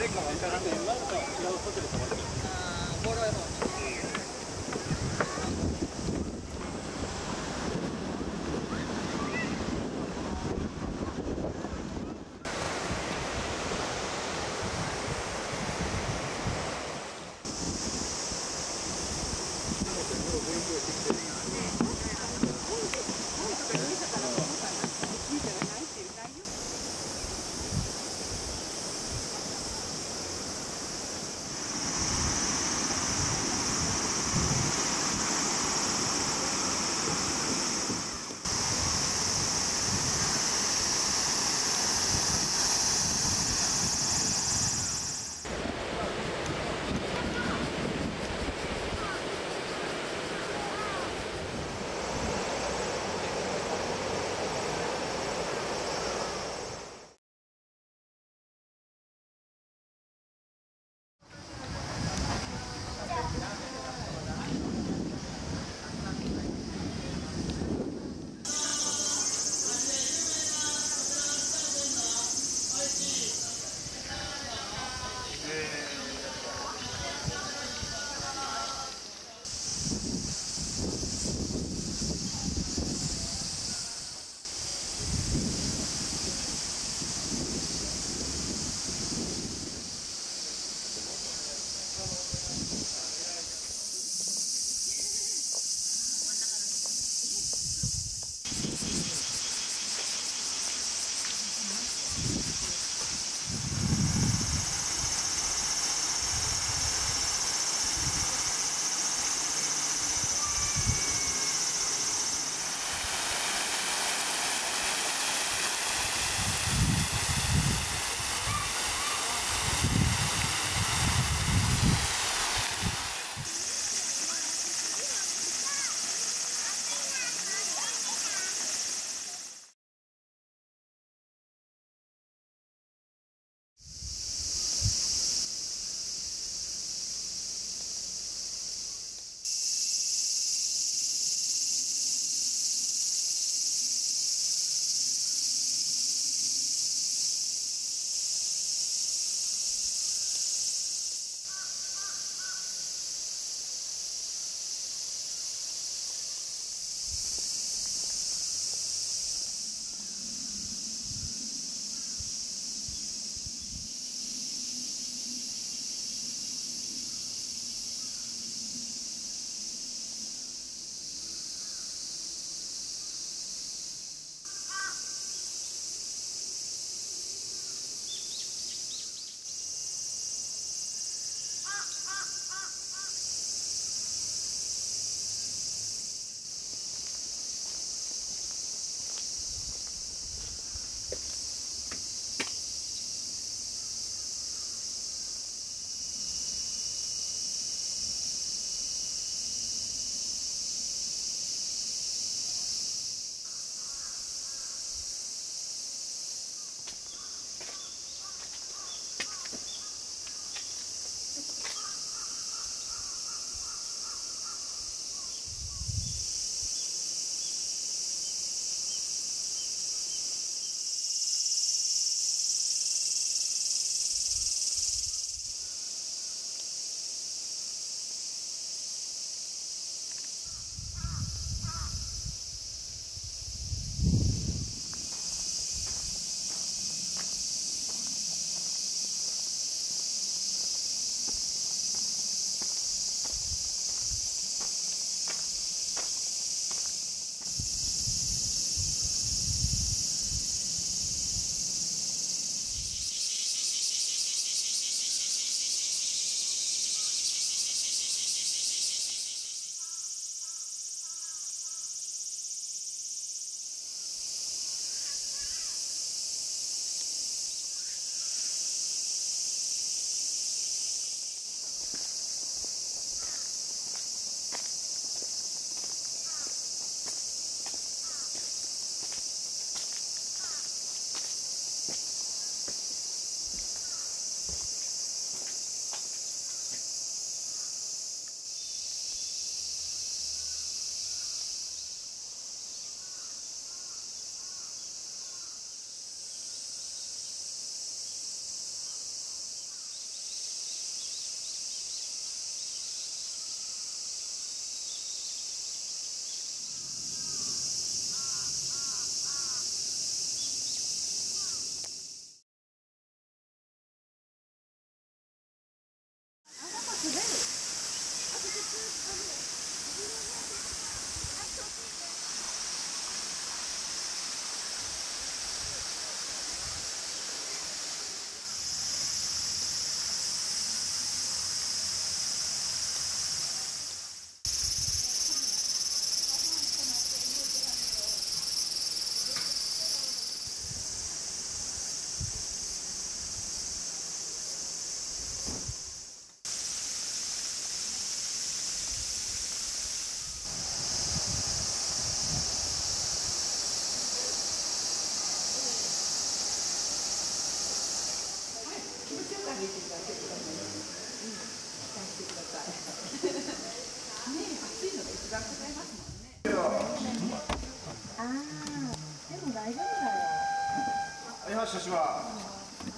誰かわからない。と違うまる。ああ、ボロ。しは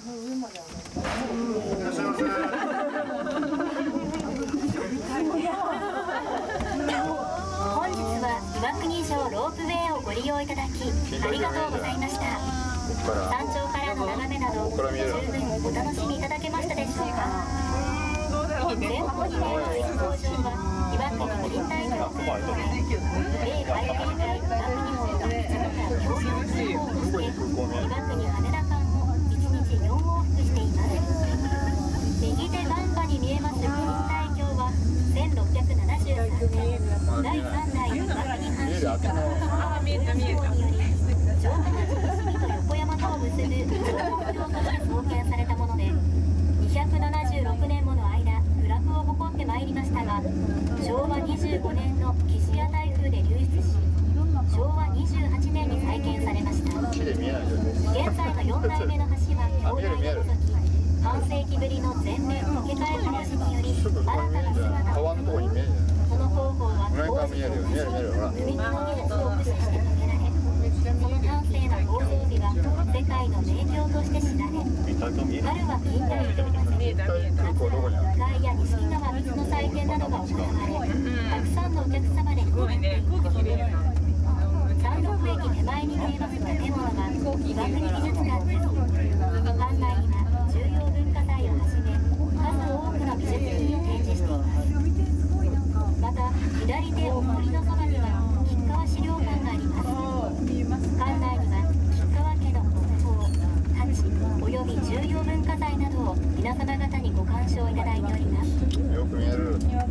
いらっしゃいま本日は岩国城ロープウェイをご利用いただきありがとうございました。山頂からの眺めなど十分お楽しみいただけましたでしょうか？前方に見える飛行場は岩国近代のロープウェイ米海兵隊岩国号の一部が共用通報をして岩国羽田間を1日4往復しています右手眼下に見えます錦帯橋は1673年第3代岩国藩主川見えた見えたにより城下町のと横山とを結ぶ城北橋として創建されたもので276年もの間部落を誇ってまいりましたが昭和25年の岸谷台風で流出し昭和28年に再建されました。現在の4代目の橋は兄弟を除き半世紀ぶりの全面溶け替えた橋により新たな姿をこに見えるこの方法は上から見えるよ見える見えるほら組みの技術を駆使してられその端正な構造美は世界の名橋として知られ春は近代人祭り空港どこにある。向かいや錦川水の祭典などが行われたくさんのお客様で賑わっています山麓駅手前に見えます建物は岩国美術館です館内には重要文化財をはじめ数多くの美術品を展示していますまた左手お堀のそばには吉川資料館があります館内には吉川家の国宝太び重要文化財などを皆様方にご鑑賞いただいております。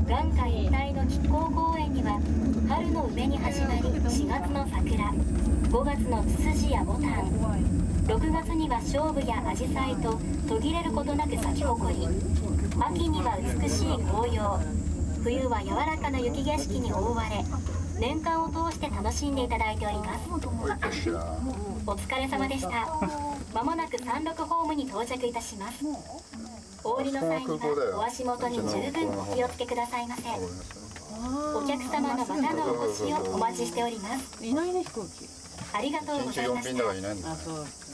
眼下一帯の亀甲公園には春の梅に始まり4月の桜5月のツツジやボタン6月には菖蒲やアジサイと途切れることなく咲き誇り秋には美しい紅葉冬は柔らかな雪景色に覆われ年間を通して楽しんでいただいております。お疲れ様でしたまもなく三六ホームに到着いたします。お降りの際にはお足元に十分お気をつけくださいませ。お客様のまたのお越しをお待ちしております。いないね飛行機。ありがとうご一日4ざいました